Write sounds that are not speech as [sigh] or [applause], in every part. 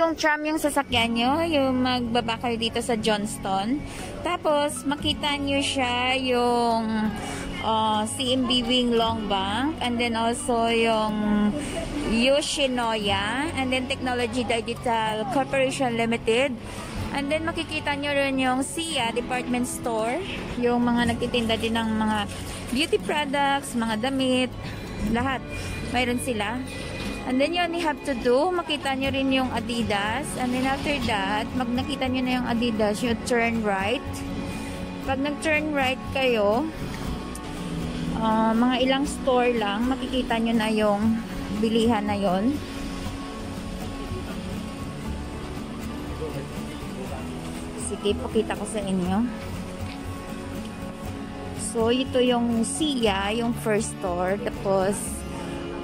kung tram yung sasakyan nyo, yung magbaba kayo dito sa Johnston. Tapos, makita nyo siya yung uh, CMB Wing Long Bank. And then also yung Yoshinoya. And then Technology Digital Corporation Limited. And then makikita nyo rin yung SIA Department Store. Yung mga nagtitinda din ng mga beauty products, mga damit, lahat. Mayroon sila. And then you only have to do, makita nyo rin yung Adidas. And then after that, mag nakita nyo na yung Adidas, you turn right. Pag nag-turn right kayo, uh, mga ilang store lang, makikita nyo na yung bilihan na yon. Sige, pakita ko sa inyo. So, ito yung Sia, yung first store. Tapos,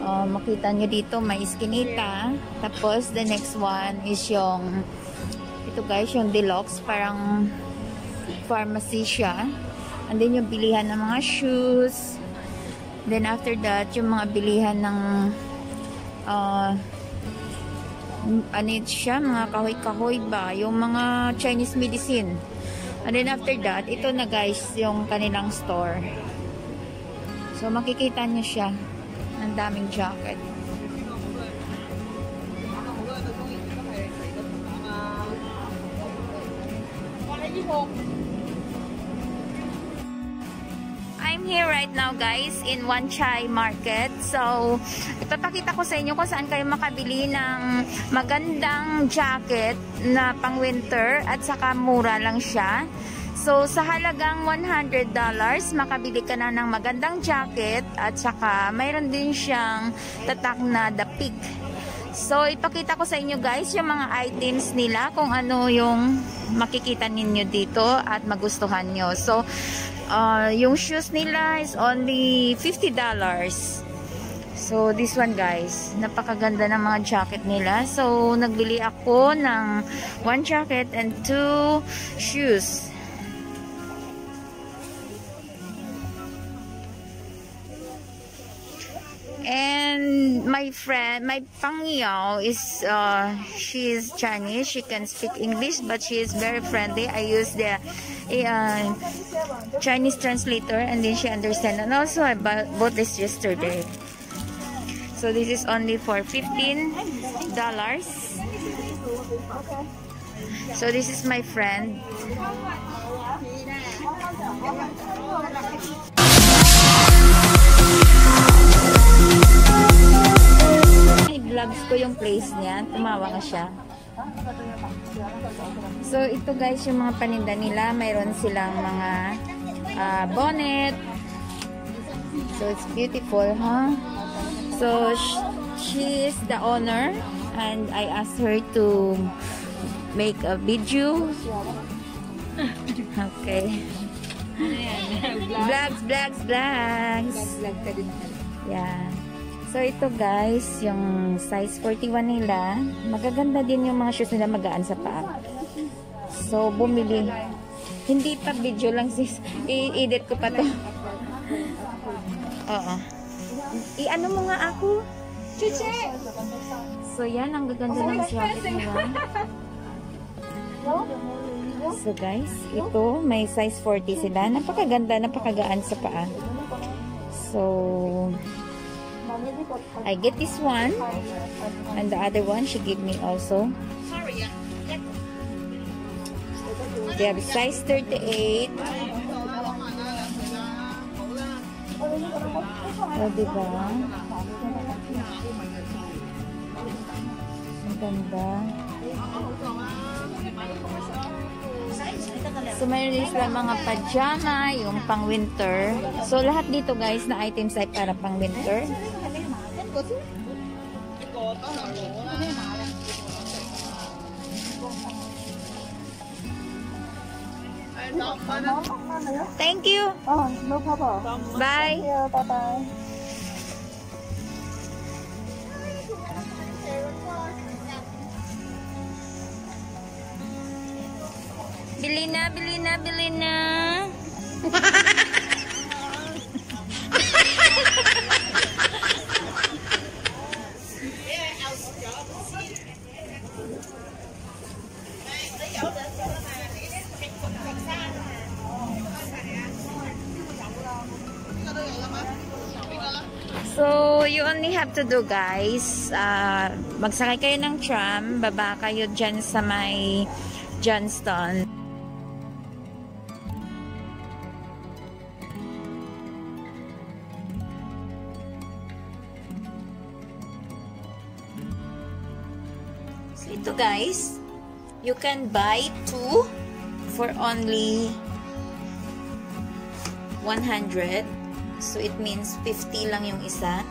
uh, makita nyo dito, may iskinita. Tapos, the next one is yung, ito guys, yung deluxe. Parang pharmacy siya. And then, yung bilihan ng mga shoes. Then, after that, yung mga bilihan ng uh, ano siya, mga kahoy-kahoy ba, yung mga Chinese medicine. And then after that, ito na guys, yung kanilang store. So makikita niyo siya. Ang daming jacket. I'm here right now guys in Wan Chai Market. So, ipapakita ko sa inyo kung saan kayo makabili ng magandang jacket na pang winter at saka mura lang siya. So, sa halagang $100, makabili ka na ng magandang jacket at saka mayroon din siyang tatak na The Peak. So, ipakita ko sa inyo guys yung mga items nila kung ano yung makikita ninyo dito at magustuhan nyo. So, uh, yung shoes nila is only $50. So, this one guys, napakaganda ng mga jacket nila. So, nagbili ako ng one jacket and two shoes. My friend, my Pangyao is, uh, she is Chinese. She can speak English, but she is very friendly. I use the uh, Chinese translator and then she understand. And also, I bought, bought this yesterday. So this is only for $15. So this is my friend. Vlogs ko yung place niya. Tumawa nga siya. So, ito guys, yung mga paninda nila. Mayroon silang mga uh, bonnet. So, it's beautiful, huh? So, she is the owner. And I asked her to make a video. [laughs] Okay. Vlogs, vlogs, vlogs. Yeah. So, ito guys, yung size 41 nila. Magaganda din yung mga shoes nila magaan sa paa. So, bumili. Hindi pa video lang sis. I-edit ko pa to. [laughs] Oo. I-ano mo nga ako? Chuche! So, yan. Ang gaganda ng jacket nila. So, guys, ito. May size 40 sila. Napakaganda, napakagaan sa paa. So, I get this one. And the other one, she gave me also. They have size 38. O, diba? Ang ganda. So, mayroon din sila mga pajama, yung pang winter. So, lahat dito guys na items ay para pang winter. Thank you. Oh, no problem. Bye. Thank you. Bye-bye. Bili na, bili na, bili na. So, you only have to do guys, uh, magsakay kayo ng tram, baba kayo dyan sa may Johnston. Ito guys, you can buy two for only 100. So it means 50 lang yung isa.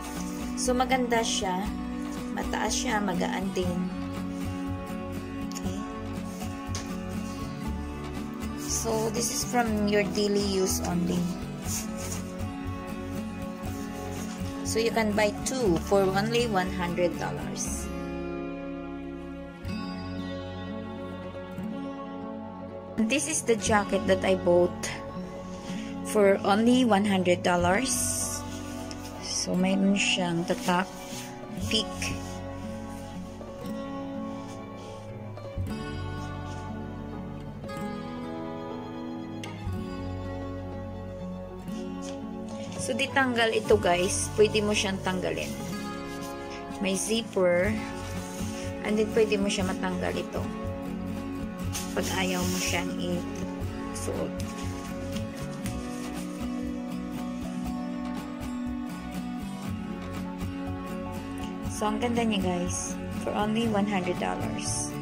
So maganda siya. Mataas siya, magaan din. So this is from your daily use only. So you can buy two for only $100. This is the jacket that I bought for only $100. So, mayroon siyang tatak, peak. So, di tanggal ito guys. Pwede mo siyang tanggalin. May zipper. And then, pwede mo siya matanggal ito. Pag ayaw mo siyang i-suot. So, ang ganda niya guys. For only $100.